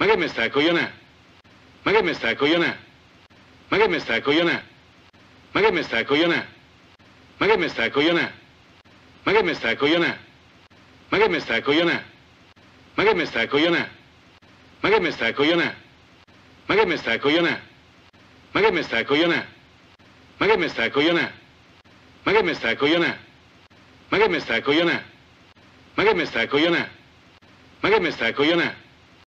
Ma che mi stai a coglionare? Ma che mi stai a coglionare? Ma che mi stai a coglionare? Ma che mi stai a coglionare? Ma che mi stai a coglionare? Ma che mi stai a coglionare? Ma che mi stai a coglionare? Ma che mi stai a coglionare? Ma che mi stai a coglionare? Ma che mi stai a coglionare? Ma che mi stai a coglionare? Ma che mi stai a coglionare? Ma che mi stai a coglionare? Ma che mi stai a coglionare? Ma che mi stai a coglionare? Ma che mi stai a coglionare?